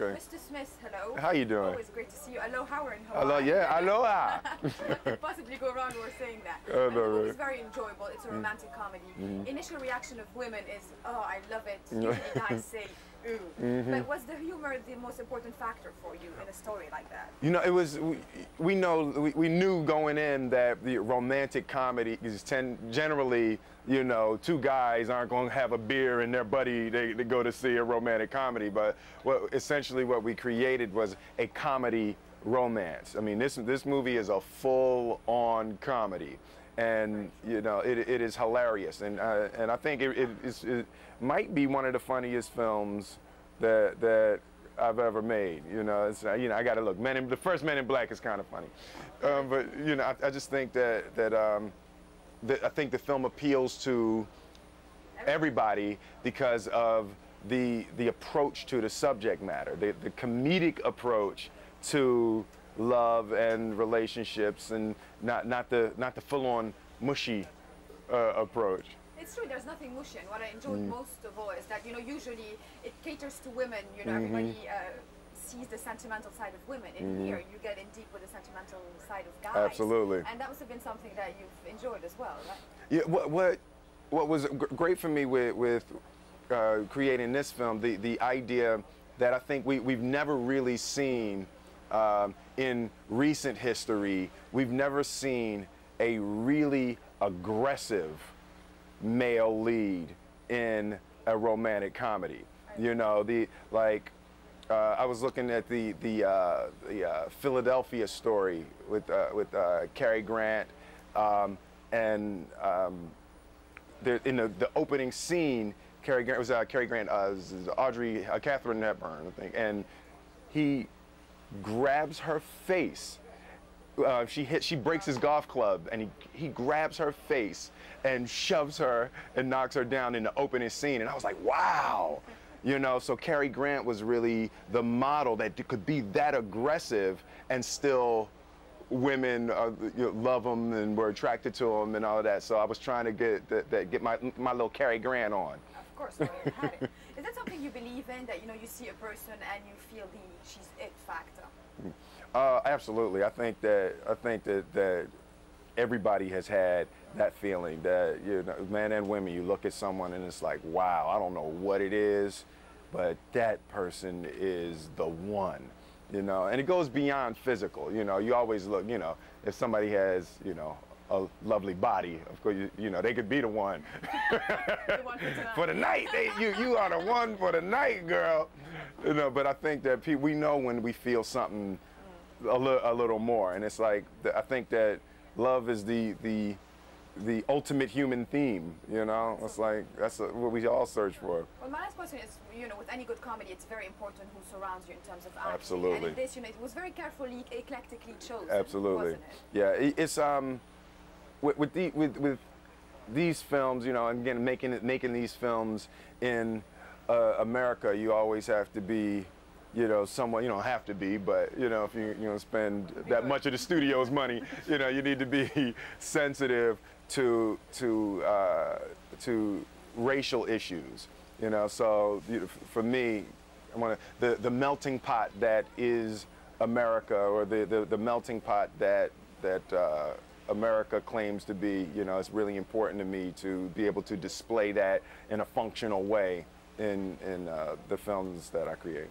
Okay. Mr. Smith, hello. How you doing? Always great to see you. Aloha, we're in Hawaii. Hello, yeah, aloha. What could possibly go wrong with saying that? Oh, no, the movie right. is very enjoyable. It's a romantic comedy. Mm-hmm. Initial reaction of women is, oh, I love it. Usually guys say, ooh. But was the humor the most important factor for you in a story like that? You know, it was, we, we know, we, we knew going in that the romantic comedy is ten, generally, you know, two guys aren't going to have a beer and their buddy, they, they go to see a romantic comedy. But what, essentially what we created was a comedy romance. I mean, this, this movie is a full-on comedy. And, you know, it, it is hilarious. And, uh, and I think it, it, is, it might be one of the funniest films that, that I've ever made. You know, it's, uh, you know, I got to look. Men in, the first Men in Black is kind of funny, um, but you know, I, I just think that that, um, that I think the film appeals to everybody because of the the approach to the subject matter, the the comedic approach to love and relationships, and not not the not the full-on mushy uh, approach. It's true, there's nothing mushy. And what I enjoyed Mm. most of all is that, you know, usually it caters to women. You know, Mm-hmm. everybody uh, sees the sentimental side of women. In here, you get in deep with the sentimental side of guys. Absolutely. And that must have been something that you've enjoyed as well, right? Yeah, what what what was gr- great for me with with uh, creating this film, the the idea that I think we we've never really seen um, in recent history. We've never seen a really aggressive male lead in a romantic comedy. You know, the like. Uh, I was looking at the the uh, the uh, Philadelphia story with uh, with uh, Cary Grant, um, and um, there, in the, the opening scene, Cary Grant was uh, Cary Grant, uh, Audrey, Katharine Hepburn, I think, and he grabs her face. Uh, she hit, she breaks his golf club, and he he grabs her face and shoves her and knocks her down in the opening scene. And I was like, wow, you know. So Cary Grant was really the model that could be that aggressive and still women uh, you know, love him and were attracted to him and all of that. So I was trying to get that, that get my my little Cary Grant on. Of course, you see a person and you feel the she's it factor. Uh, absolutely. I think that I think that that everybody has had that feeling that you know, men and women. You look at someone and it's like, wow, I don't know what it is, but that person is the one. You know, and it goes beyond physical. You know, you always look. You know, if somebody has, you know. A lovely body, of course. You, you know they could be the one for the night. They, you you are the one for the night, girl. You know, but I think that pe- we know when we feel something a, li- a little more, and it's like I think that love is the the the ultimate human theme. You know, it's like that's a, what we all search for. Well, my last question is, you know, with any good comedy, it's very important who surrounds you in terms of acting. And Absolutely. in this, you know, it was very carefully, eclectically chosen. Absolutely. Yeah, it's um with with, the, with with these films, you know, and again making it making these films in uh, America, you always have to be, you know, someone you don't have to be, but you know, if you you know spend that much of the studio's money, you know, you need to be sensitive to to uh, to racial issues. You know, so you know, for me, I want to the the melting pot that is America, or the the, the melting pot that that uh, America claims to be. You know, it's really important to me to be able to display that in a functional way in in uh, the films that I create.